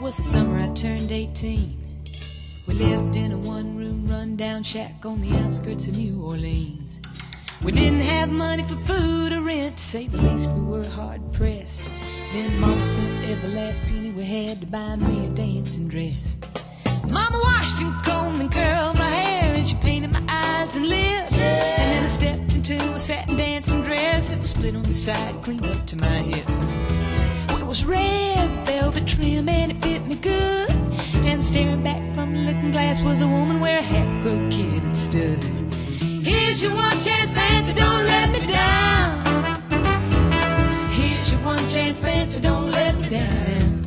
was the summer I turned 18. We lived in a one room rundown shack on the outskirts of New Orleans. We didn't have money for food or rent, to say the least, we were hard pressed. Then Mom spent every last penny we had to buy me a dancing dress. Mama washed and combed and curled my hair, and she painted my eyes and lips. And then I stepped into a satin dancing dress. It was split on the side, cleaned up to my hips. It was red velvet trim, and it fit me good. And staring back from the looking glass was a woman where a half-grown kid had stood. Here's your one chance, fancy, don't let me down. Here's your one chance, fancy, don't let me down.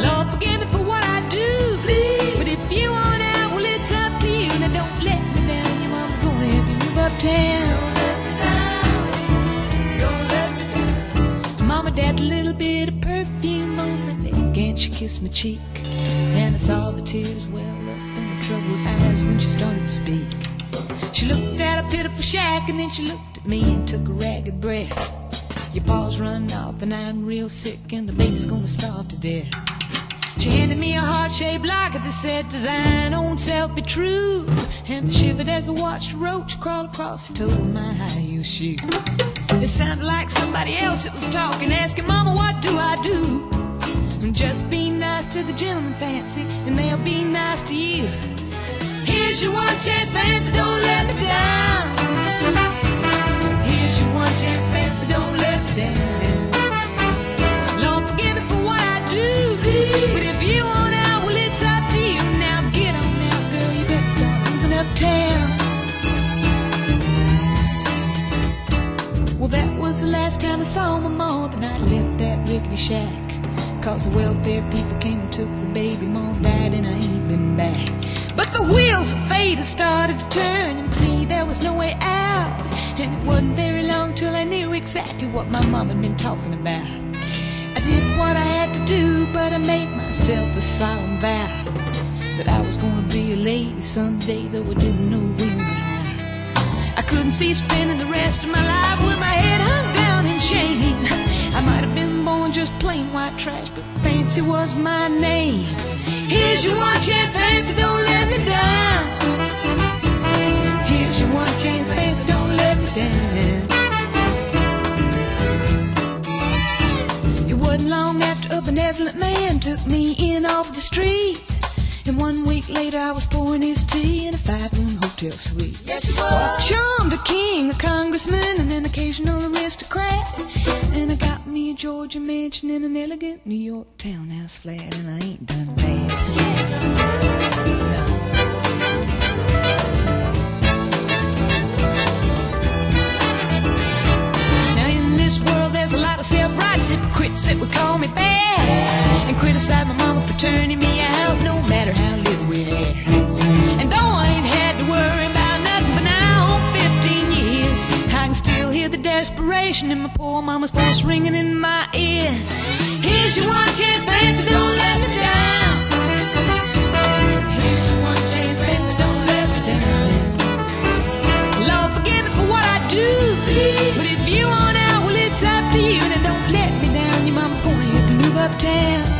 Lord, forgive me for what I do, please. But if you want out, well, it's up to you. Now don't let me down. Your mom's gonna help you move uptown. Kissed my cheek. And I saw the tears well up in her troubled eyes when she started to speak. She looked at a pitiful shack, and then she looked at me and took a ragged breath. Your paws run off, and I'm real sick, and the baby's gonna starve to death. She handed me a heart-shaped locket that said, To thine own self be true. And I shivered as I watched a roach crawl across the toe of my high-heel shoe. It sounded like somebody else that was talking, asking, Mama, what do I do? And they'll be nice to you. Here's your one chance, fancy, don't let me down. Here's your one chance, fancy, don't let me down. Forgive me for what I do. But if you want out, well, it's up to you. Now get on now, girl. You better start moving uptown. Well, that was the last time I saw my mom. The I left that rickety shack. Cause the welfare people came took the baby. Mom died and I ain't been back. But the wheels of fate had started to turn, and me there was no way out. And it wasn't very long till I knew exactly what my mom had been talking about. I did what I had to do, but I made myself a solemn vow that I was gonna be a lady someday, though I didn't know when. I couldn't see spending the rest of my life with my fancy was my name. Here's your one chance, fancy, don't let me down. Here's your one chance, fancy, don't let me down. It wasn't long after a benevolent man took me in off the street. And one week later, I was pouring his tea in a five-room hotel suite. Yes, he was. charmed a king, a congressman, and an occasional aristocrat. And I got Georgia mansion in an elegant New York townhouse flat, and I ain't done fast. No. Now in this world there's a lot of self-righteous hypocrites that would call me bad and criticize my mama for turning me out no matter how desperation in my poor mama's voice ringing in my ear. Here's your one chance, fancy, don't let me down. Here's your one chance, fancy, don't let me down. Lord, forgive me for what I do. But if you want out, well, it's up to you. Now don't let me down. Your mama's gonna help you move uptown.